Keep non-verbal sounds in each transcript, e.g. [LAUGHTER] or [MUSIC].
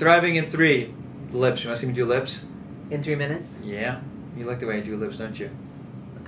Thriving in three. Lips. You want to see me do lips? In three minutes? Yeah. You like the way I do lips, don't you?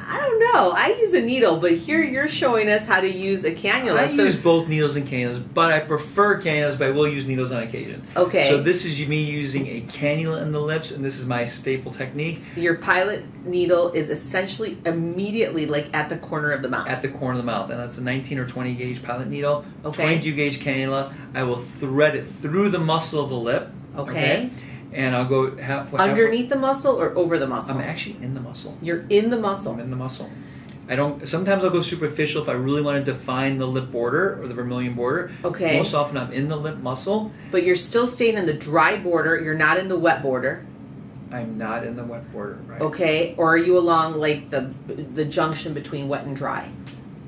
I don't know. I use a needle, but here you're showing us how to use a cannula. I so, use both needles and cannulas, but I prefer cannulas, but I will use needles on occasion. okay. So this is me using a cannula in the lips, and this is my staple technique your pilot needle is essentially immediately like at the corner of the mouth. at the corner of the mouth, and that's a 19 or 20 gauge pilot needle. Okay. 22 gauge cannula. I will thread it through the muscle of the lip. okay. And I'll go half, half Underneath the muscle or over the muscle? I'm actually in the muscle. You're in the muscle. I'm in the muscle. I don't. Sometimes I'll go superficial if I really want to define the lip border or the vermilion border. Okay. Most often I'm in the lip muscle. But you're still staying in the dry border. You're not in the wet border. I'm not in the wet border, right? Okay. Or are you along like the the junction between wet and dry?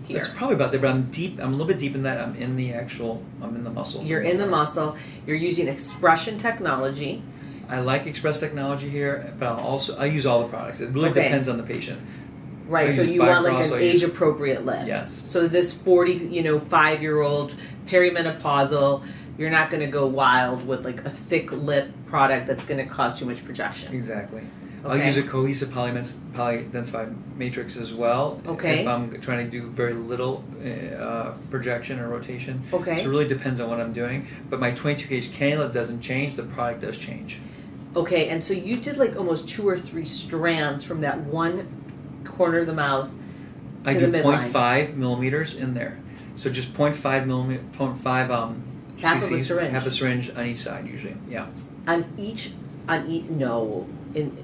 Here. It's probably about there, but I'm deep. I'm a little bit deep in that. I'm in the actual. I'm in the muscle. You're in the muscle. You're using expression technology. I like Express Technology here, but I'll also I use all the products. It really Okay. depends on the patient. Right, so you want like an age appropriate lip. Yes. So this forty, you know, five year old perimenopausal, you're not going to go wild with like a thick lip product that's going to cause too much projection. Exactly. I'll use a cohesive polymens- polydensified matrix as well. Okay. If I'm trying to do very little uh, projection or rotation. Okay. So it really depends on what I'm doing. But my 22 gauge cannula doesn't change. The product does change. Okay, and so you did like almost two or three strands from that one corner of the mouth I to do the midline. 0.5 millimeters in there. So just 0.5 millimeter, 0.5 um, Half of a syringe. half a syringe on each side usually. Yeah. on each on each no in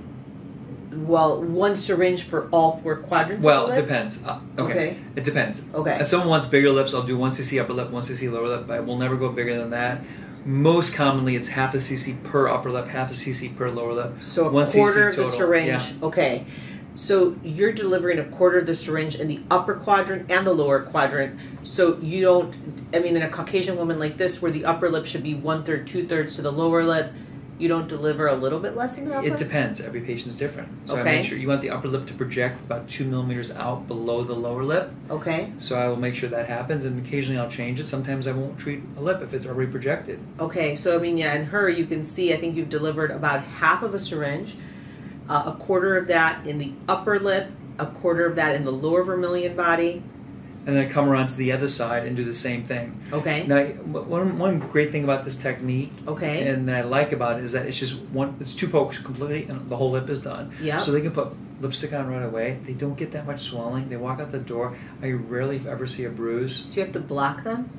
well one syringe for all four quadrants. Well, it depends. Uh, okay. Okay. It depends. Okay. If someone wants bigger lips, I'll do 1 cc upper lip, 1 cc lower lip. But I will never go bigger than that. Most commonly, it's half a cc per upper lip, half a cc per lower lip. So a One cc quarter of the syringe. yeah. Okay. So you're delivering a quarter of the syringe in the upper quadrant and the lower quadrant. So you don't. I mean, in a Caucasian woman like this, where the upper lip should be one third, two thirds to the lower lip, you don't deliver a little bit less than the upper. It depends. Every patient's different. So I Okay. make sure you want the upper lip to project about two millimeters out below the lower lip. Okay. So I will make sure that happens, and occasionally I'll change it. Sometimes I won't treat a lip if it's already projected. Okay. So I mean, yeah, in her, you can see. I think you've delivered about half of a syringe, uh, a quarter of that in the upper lip, a quarter of that in the lower vermilion body. And then come around to the other side and do the same thing. Okay. Now, one, one great thing about this technique Okay. and that I like about it is that it's just one. It's two pokes completely, and the whole lip is done. Yeah. So they can put lipstick on right away. They don't get that much swelling. They walk out the door. I rarely ever see a bruise. Do you have to block them?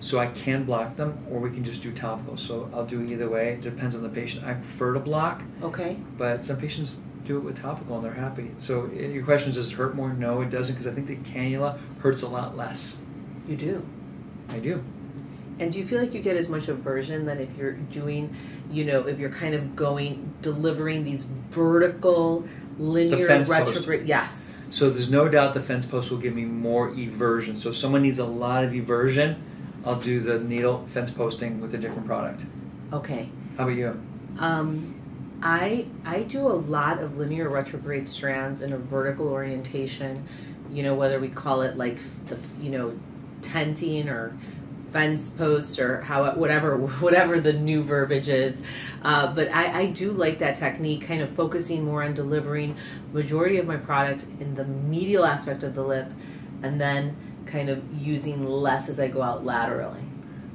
So I can block them, or we can just do topical. So I'll do either way. It depends on the patient. I prefer to block, Okay. but some patients do it with topical and they're happy. So uh, your question is, does it hurt more? No, it doesn't, because I think the cannula hurts a lot less. You do. I do. And do you feel like you get as much eversion than if you're doing, you know, if you're kind of going, delivering these vertical, linear, retrograde? Yes. So there's no doubt the fence post will give me more eversion. So if someone needs a lot of eversion, I'll do the needle fence posting with a different product. Okay. How about you? Um, I I do a lot of linear retrograde strands in a vertical orientation. You know, whether we call it like the you know, tenting or fence post or how whatever [LAUGHS] whatever the new verbiage is. Uh, but I, I do like that technique, kind of focusing more on delivering majority of my product in the medial aspect of the lip, and then kind of using less as I go out laterally.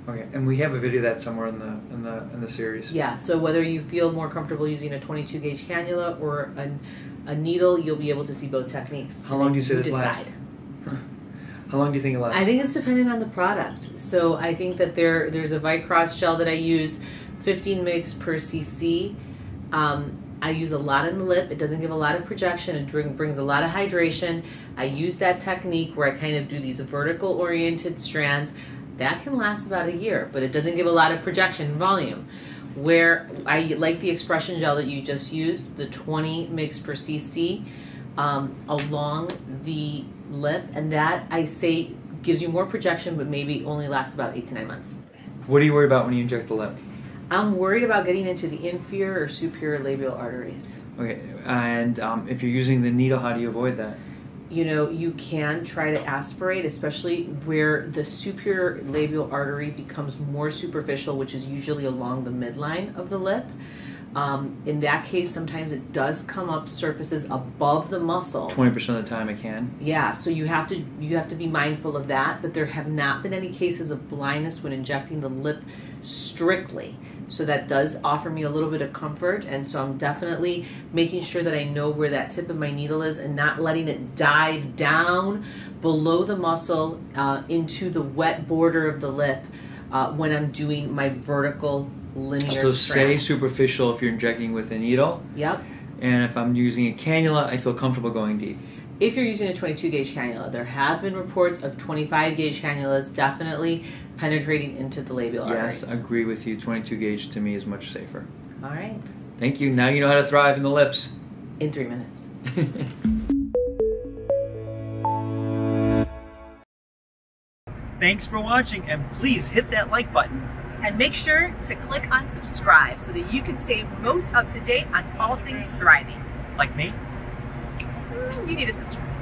Okay, and we have a video of that somewhere in the in the in the series. Yeah, so whether you feel more comfortable using a 22 gauge cannula or a, a needle, you'll be able to see both techniques. How long do you say this decide. lasts? [LAUGHS] How long do you think it lasts? I think it's dependent on the product. So I think that there there's a Vycross gel that I use, 15 mgs per cc. Um, I use a lot in the lip. It doesn't give a lot of projection. It bring, brings a lot of hydration. I use that technique where I kind of do these vertical oriented strands. That can last about a year, but it doesn't give a lot of projection volume. Where I like the expression gel that you just used, the 20 mgs per cc, um, along the lip, and that I say gives you more projection, but maybe only lasts about eight to nine months. What do you worry about when you inject the lip? I'm worried about getting into the inferior or superior labial arteries. Okay, and um, if you're using the needle, how do you avoid that? You know, you can try to aspirate, especially where the superior labial artery becomes more superficial, which is usually along the midline of the lip. Um, in that case, sometimes it does come up surfaces above the muscle. Twenty percent of the time, it can. Yeah, so you have to you have to be mindful of that. But there have not been any cases of blindness when injecting the lip strictly. So that does offer me a little bit of comfort, and so I'm definitely making sure that I know where that tip of my needle is and not letting it dive down below the muscle uh, into the wet border of the lip uh, when I'm doing my vertical linear. So stay trans. superficial if you're injecting with a needle, Yep. and if I'm using a cannula, I feel comfortable going deep. If you're using a 22 gauge cannula, there have been reports of 25 gauge cannulas definitely penetrating into the labial Yes, arteries. agree with you. 22 gauge to me is much safer. All right, Thank you. Now you know how to thrive in the lips. in three minutes. [LAUGHS] Thanks for watching, and please hit that like button. And make sure to click on subscribe so that you can stay most up to date on all things thriving. Like me? Mm, you need to subscribe.